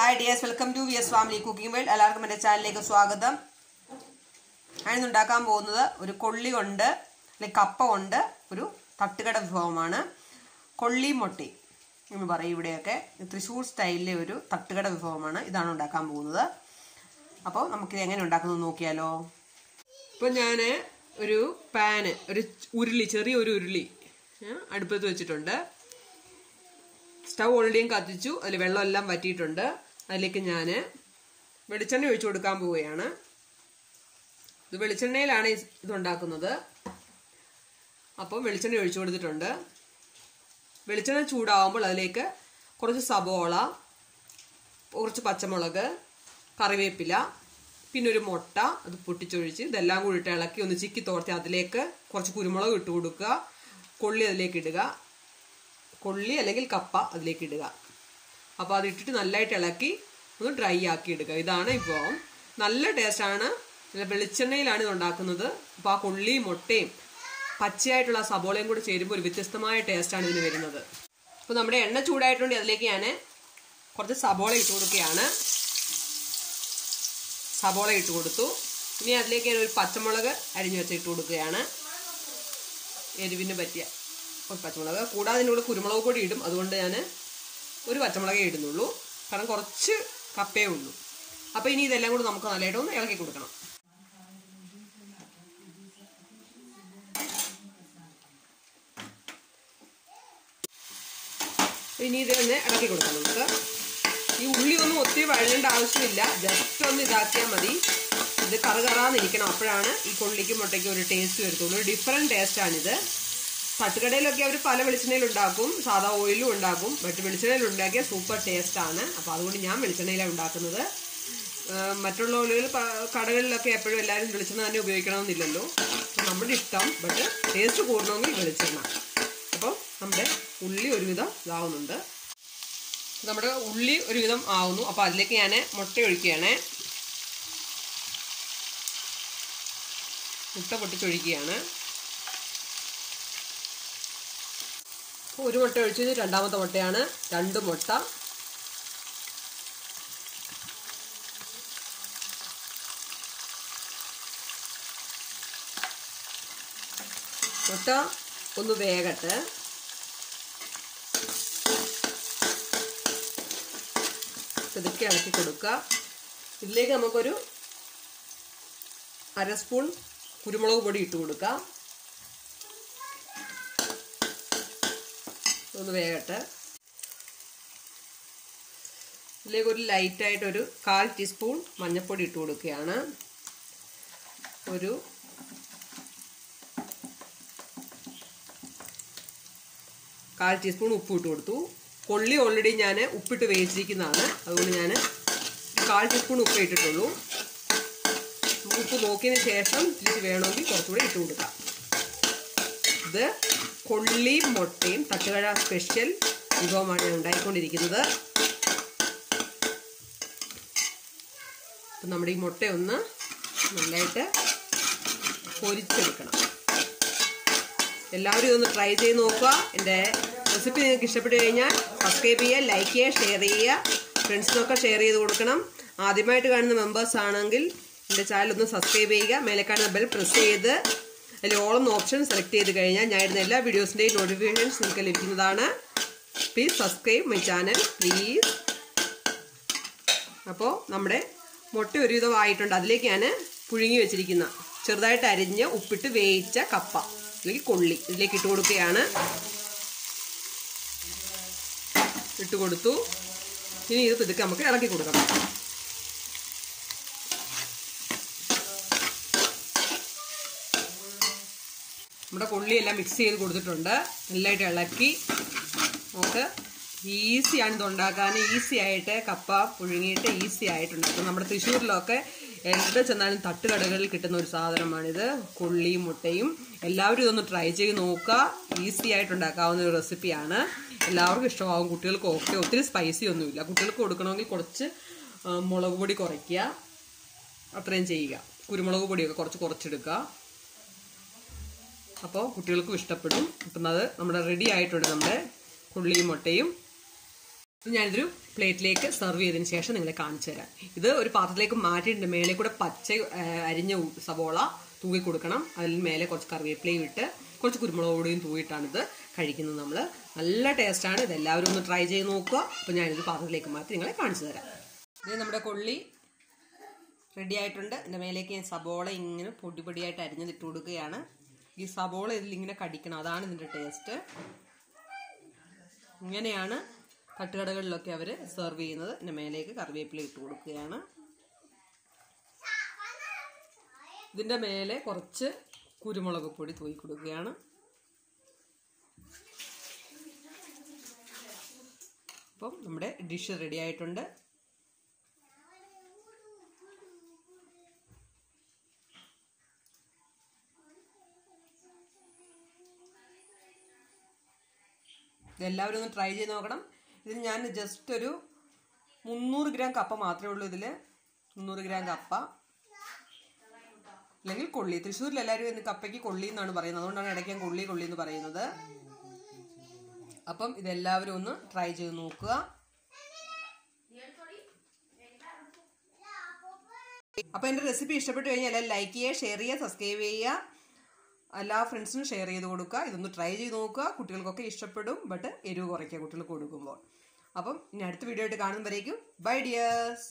Hi dears welcome to V S family cooking world എല്ലാവർക്കും എന്റെ ചാനലിലേക്ക് സ്വാഗതം. ഞാനിന്ന് ഉണ്ടാക്കാൻ പോകുന്നത് ഒരു കൊള്ളി കൊണ്ട് അല്ലെങ്കിൽ കപ്പ കൊണ്ട് ഒരു തട്ടുകട വിഭവമാണ്. കൊള്ളി മൊട്ടി എന്ന് പറയും ഇവിടെയൊക്കെ. തൃശ്ശൂർ സ്റ്റൈലിലെ ഒരു തട്ടുകട വിഭവമാണ് ഇതാണ് ഉണ്ടാക്കാൻ പോകുന്നത്. അപ്പോൾ നമുക്കിത് എങ്ങനെ ഉണ്ടാക്കുന്നത് നോക്കിയാലോ. ഇപ്പം ഞാൻ ഒരു പാന് ഒരു ഉരുളി ചെറിയ ഒരു ഉരുളി അടുപ്പത്ത് വെച്ചിട്ടുണ്ട്. സ്റ്റൗ ഓൾറെഡിയും കത്തിച്ചു. അതിൽ വെള്ളമെല്ലാം വറ്റിയിട്ടുണ്ട്. അതിലേക്ക് ഞാൻ വെളിച്ചെണ്ണ ഒഴിച്ചു കൊടുക്കാൻ പോവുകയാണ്. ഇത് വെളിച്ചെണ്ണയിലാണ് ഇത് ഇതുണ്ടാക്കുന്നത്. അപ്പം വെളിച്ചെണ്ണ ഒഴിച്ചു കൊടുത്തിട്ടുണ്ട്. വെളിച്ചെണ്ണ ചൂടാവുമ്പോൾ അതിലേക്ക് കുറച്ച് സബോള കുറച്ച് പച്ചമുളക് കറിവേപ്പില പിന്നെ ഒരു മുട്ട അത് പൊട്ടിച്ചൊഴിച്ച് ഇതെല്ലാം കൂടി ഇട്ട് ഇളക്കി ഒന്ന് ചിക്കി തോർത്തി അതിലേക്ക് കുറച്ച് കുരുമുളക് ഇട്ട് കൊടുക്കുക. കൊള്ളി അതിലേക്ക് ഇടുക. കൊള്ളി അല്ലെങ്കിൽ കപ്പ അതിലേക്ക് ഇടുക. അപ്പോൾ അത് ഇട്ടിട്ട് നല്ലതായിട്ട് ഇളക്കി ഒന്ന് ഡ്രൈ ആക്കി എടുക്കുക. ഇതാണ് വിഭവം നല്ല ടേസ്റ്റാണ് വെളിച്ചെണ്ണയിലാണ് ഇത് ഉണ്ടാക്കുന്നത്. അപ്പോൾ ആ കൊള്ളിയും മുട്ടയും പച്ചയായിട്ടുള്ള സബോളയും കൂടി ചേരുമ്പോൾ ഒരു വ്യത്യസ്തമായ ടേസ്റ്റാണ് ഇതിന് വരുന്നത്. അപ്പോൾ നമ്മുടെ എണ്ണ ചൂടായിട്ടുണ്ട്. അതിലേക്ക് ഞാൻ കുറച്ച് സബോള ഇട്ട് കൊടുക്കുകയാണ്. സബോള ഇട്ട് കൊടുത്തു. ഇനി അതിലേക്ക് ഞാൻ ഒരു പച്ചമുളക് അരിഞ്ഞു വെച്ച് ഇട്ട് കൊടുക്കുകയാണ്. എരിവിന് പറ്റിയ ഒരു പച്ചമുളക്. കൂടാതെ അതിന്റെ കൂടെ കുരുമുളക് കൂടി ഇടും. അതുകൊണ്ട് ഞാൻ ഒരു പച്ചമുളകേ ഇടുന്നുള്ളൂ. കാരണം കുറച്ച് കപ്പേ ഉള്ളൂ. അപ്പോൾ ഇനി ഇതെല്ലാം കൂടി നമുക്ക് നല്ലതായിട്ട് ഒന്ന് ഇളക്കി കൊടുക്കണം. ഇനി ഇത് ഒന്ന് ഇളക്കി കൊടുക്കാം നമുക്ക്. ഈ ഉള്ളി ഒന്നും ഒത്തിരി വഴണ്ട ആവശ്യമില്ല. ജസ്റ്റ് ഒന്ന് ഇതാക്കിയാൽ മതി. ഇത് കറുകറാന്നിരിക്കണം. അപ്പോഴാണ് ഈ കൊള്ളിക്കും മുട്ടയ്ക്കും ഒരു ടേസ്റ്റ് വരുത്തുള്ളൂ. ഒരു ഡിഫറെന്റ് ടേസ്റ്റാണിത് തട്ടുകടയിലൊക്കെ അവർ പല വെളിച്ചെണ്ണയിൽ ഉണ്ടാക്കും. സാധാ ഓയിലും ഉണ്ടാക്കും. ബട്ട് വെളിച്ചെണ്ണയിൽ ഉണ്ടാക്കിയ സൂപ്പർ ടേസ്റ്റാണ് അപ്പോൾ അതുകൊണ്ട് ഞാൻ വെളിച്ചെണ്ണയിലാണ് ഉണ്ടാക്കുന്നത്. മറ്റുള്ള ഓയിലുകൾ കടകളിലൊക്കെ എപ്പോഴും എല്ലാവരും വെളിച്ചെണ്ണ തന്നെ ഉപയോഗിക്കണമെന്നില്ലല്ലോ. നമ്മുടെ ഇഷ്ടം ബട്ട് ടേസ്റ്റ് കൂടണമെങ്കിൽ വെളിച്ചെണ്ണ. അപ്പോൾ നമ്മുടെ ഉള്ളി ഒരുവിധം ഇതാവുന്നുണ്ട്. നമ്മുടെ ഉള്ളി ഒരുവിധം ആവുന്നു. അപ്പോൾ അതിലേക്ക് ഞാൻ മുട്ട ഒഴിക്കുകയാണ്. മുട്ട പൊട്ടിച്ചൊഴിക്കുകയാണ്. ഒരു മുട്ട ഒഴിച്ചത് രണ്ടാമത്തെ മുട്ടയാണ്. രണ്ട് മുട്ട. മുട്ട ഒന്ന് വേകട്ടെ. ഇതൊക്കെ ഇളക്കി കൊടുക്കുക. ഇതിലേക്ക് നമുക്കൊരു അര സ്പൂൺ കുരുമുളക് പൊടി ഇട്ട് കൊടുക്കാം. ഒന്ന് വേകട്ടെ. ഇതിലേക്ക് ഒരു ലൈറ്റായിട്ടൊരു കാൽ ടീസ്പൂൺ മഞ്ഞൾപ്പൊടി ഇട്ട് കൊടുക്കുകയാണ്. ഒരു കാൽ ടീസ്പൂൺ ഉപ്പ് ഇട്ട് കൊടുത്തു. കൊള്ളി ഓൾറെഡി ഞാൻ ഉപ്പിട്ട് വേവിച്ചിരിക്കുന്നതാണ്. അതുകൊണ്ട് ഞാൻ കാൽ ടീസ്പൂൺ ഉപ്പ് ഇട്ടിട്ടുള്ളൂ. ഉപ്പ് നോക്കിയതിന് ശേഷം തിരിച്ച് വേണമെങ്കിൽ കുറച്ചുകൂടി ഇട്ട് കൊടുക്കാം. ഇത് കൊള്ളിയും മുട്ടയും തട്ടുകഴ സ്പെഷ്യൽ വിഭവമാണ് ഞാൻ ഉണ്ടായിക്കൊണ്ടിരിക്കുന്നത്. അപ്പം നമ്മുടെ ഈ മുട്ട ഒന്ന് നല്ലതായിട്ട് പൊരിച്ചെടുക്കണം. എല്ലാവരും ഇതൊന്ന് ട്രൈ ചെയ്ത് നോക്കുക. എന്റെ റെസിപ്പി നിങ്ങൾക്ക് ഇഷ്ടപ്പെട്ടു കഴിഞ്ഞാൽ സബ്സ്ക്രൈബ് ചെയ്യുക ലൈക്ക് ചെയ്യുക ഷെയർ ചെയ്യുക. ഫ്രണ്ട്സിനൊക്കെ ഷെയർ ചെയ്ത് കൊടുക്കണം. ആദ്യമായിട്ട് കാണുന്ന മെമ്പേഴ്സ് ആണെങ്കിൽ എന്റെ ചാനൽ ഒന്ന് സബ്സ്ക്രൈബ് ചെയ്യുക. മേലെ കാണുന്ന ബെൽ പ്രസ് ചെയ്ത് അതിൽ ഓളം ഓപ്ഷൻ സെലക്ട് ചെയ്ത് കഴിഞ്ഞാൽ ഞാൻ ഇടുന്ന എല്ലാ വീഡിയോസിന്റെയും നോട്ടിഫിക്കേഷൻസ് നിങ്ങൾക്ക് ലഭിക്കുന്നതാണ്. Please subscribe my channel please അപ്പോൾ നമ്മുടെ മുട്ട ഒരുവിധം ആയിട്ടുണ്ട് അതിലേക്ക് ഞാൻ പുഴുങ്ങി വെച്ചിരിക്കുന്ന. ചെറുതായിട്ട് അരിഞ്ഞ് ഉപ്പിട്ട് വേവിച്ച കപ്പ അല്ലെങ്കിൽ കൊള്ളി ഇതിലേക്ക് ഇട്ട് കൊടുക്കുകയാണ്. ഇട്ട് കൊടുത്തു. ഇനി ഇത് പിതുക്കെ നമുക്ക് ഇളക്കി കൊടുക്കണം നമ്മുടെ കൊള്ളിയെല്ലാം മിക്സ് ചെയ്ത് കൊടുത്തിട്ടുണ്ട്. നല്ലതായിട്ട് ഇളക്കി. നമുക്ക് ഈസിയാണ് ഇത് ഉണ്ടാക്കാൻ. ഈസി ആയിട്ട് കപ്പ പുഴുങ്ങിയിട്ട് ഈസി ആയിട്ടുണ്ടാക്കും നമ്മുടെ തൃശ്ശൂരിലൊക്കെ എവിടെ ചെന്നാലും തട്ടുകടകളിൽ കിട്ടുന്ന ഒരു സാധനമാണിത്. കൊള്ളിയും മുട്ടയും. എല്ലാവരും ഇതൊന്ന് ട്രൈ ചെയ്ത് നോക്കുക. ഈസി ആയിട്ട് ഉണ്ടാക്കാവുന്ന ഒരു റെസിപ്പിയാണ് എല്ലാവർക്കും ഇഷ്ടമാവും. കുട്ടികൾക്ക് ഒക്കെ ഒത്തിരി സ്പൈസി ഒന്നുമില്ല. കുട്ടികൾക്ക് കൊടുക്കണമെങ്കിൽ കുറച്ച് മുളക് പൊടി കുറയ്ക്കുക. അത്രയും ചെയ്യുക. കുരുമുളക് പൊടിയൊക്കെ കുറച്ച് കുറച്ചെടുക്കുക. അപ്പോൾ കുട്ടികൾക്കും ഇഷ്ടപ്പെടും. അപ്പം അത് നമ്മുടെ റെഡി ആയിട്ടുണ്ട് നമ്മുടെ ഉള്ളിയും മുട്ടയും. ഞാനിതൊരു പ്ലേറ്റിലേക്ക് സെർവ് ചെയ്തതിന് ശേഷം നിങ്ങളെ കാണിച്ചു തരാം. ഇത് ഒരു പാത്രത്തിലേക്ക് മാറ്റിയിട്ടുണ്ട്. മേലെ കൂടെ പച്ച അരിഞ്ഞ സവോള തൂക്കി കൊടുക്കണം. അതിൽ മേലെ കുറച്ച് കറിവേപ്പിലയും ഇട്ട് കുറച്ച് കുരുമുളക് പൊടിയും ഇത് കഴിക്കുന്നത് നമ്മൾ നല്ല ടേസ്റ്റാണ് ഇത് എല്ലാവരും ഒന്ന് ട്രൈ ചെയ്ത് നോക്കുക. അപ്പോൾ ഞാനിത് പാത്രത്തിലേക്ക് മാറ്റി നിങ്ങളെ കാണിച്ചു തരാം. ഇത് നമ്മുടെ കൊള്ളി റെഡി ആയിട്ടുണ്ട്. എന്റെ മേലേക്ക് ഞാൻ സബോള ഇങ്ങനെ പൊടി പൊടിയായിട്ട് അരിഞ്ഞതിട്ട് കൊടുക്കുകയാണ്. ഈ സവോള ഇതിൽ ഇങ്ങനെ കടിക്കണം. അതാണ് ഇതിന്റെ ടേസ്റ്റ്. ഇങ്ങനെയാണ് തട്ടുകടകളിലൊക്കെ അവർ സെർവ് ചെയ്യുന്നത്. ഇതിന്റെ മേലേക്ക് കറിവേപ്പില ഇട്ട് കൊടുക്കുകയാണ്. ഇതിന്റെ മേലെ കുറച്ച് കുരുമുളക് പൊടി തൂയി കൊടുക്കുകയാണ്. അപ്പം നമ്മുടെ ഡിഷ് റെഡി ആയിട്ടുണ്ട്. ഇതെല്ലാവരും ഒന്ന് ട്രൈ ചെയ്ത് നോക്കണം. ഇതിൽ ഞാൻ ജസ്റ്റ് ഒരു മുന്നൂറ് ഗ്രാം കപ്പ മാത്രമേ ഉള്ളൂ ഇതിൽ മുന്നൂറ് ഗ്രാം കപ്പ. അല്ലെങ്കിൽ കൊള്ളി. തൃശ്ശൂരിൽ എല്ലാവരും ഇന്ന് കപ്പയ്ക്ക് കൊള്ളി എന്നാണ് പറയുന്നത്. അതുകൊണ്ടാണ് ഇടയ്ക്ക് കൊള്ളി കൊള്ളി എന്ന് പറയുന്നത്. അപ്പം ഇതെല്ലാവരും ഒന്ന് ട്രൈ ചെയ്ത് നോക്കുക. അപ്പോൾ എന്റെ റെസിപ്പി ഇഷ്ടപ്പെട്ടു കഴിഞ്ഞാൽ ലൈക്ക് ചെയ്യുക ഷെയർ ചെയ്യുക സബ്സ്ക്രൈബ് ചെയ്യുക. എല്ലാ ഫ്രണ്ട്സിനും ഷെയർ ചെയ്ത് കൊടുക്കുക. ഇതൊന്ന് ട്രൈ ചെയ്ത് നോക്കുക. കുട്ടികൾക്കൊക്കെ ഇഷ്ടപ്പെടും. ബട്ട് എരിവ് കുറയ്ക്കുക കുട്ടികൾക്ക് കൊടുക്കുമ്പോൾ. അപ്പം ഇനി അടുത്ത വീഡിയോ ആയിട്ട് കാണുമ്പോഴേക്കും ബൈ ഡിയേഴ്സ്